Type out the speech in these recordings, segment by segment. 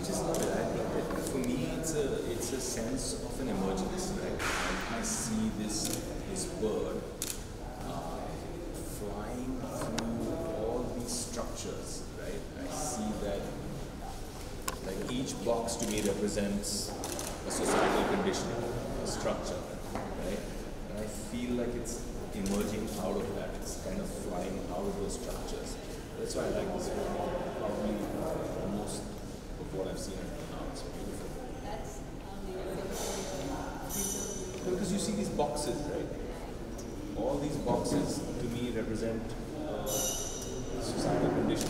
I just love it. I think that for me, it's a it's a sense of an emergence, right? Like I see this this bird uh, flying through all these structures, right? I see that like each box to me represents a societal conditioning, a structure, right? And I feel like it's emerging out of that. It's kind of flying out of those structures. That's why I like this film. Probably most boxes, right? All these boxes to me represent uh, societal conditioning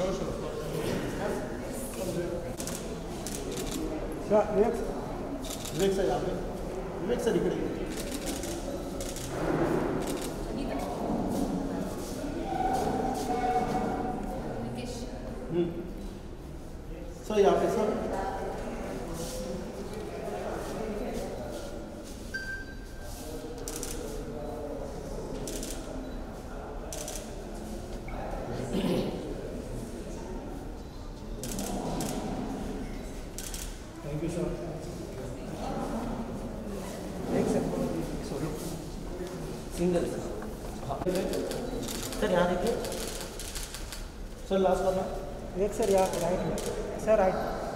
Sure, sure. Yeah, next. Next side, Abhi. Next side, इकडे. हम्म. Sir यहाँ पे sir sir एक second sorry single sir यहाँ देखिए। Sir last वाला एक sir यहाँ right में। Sir right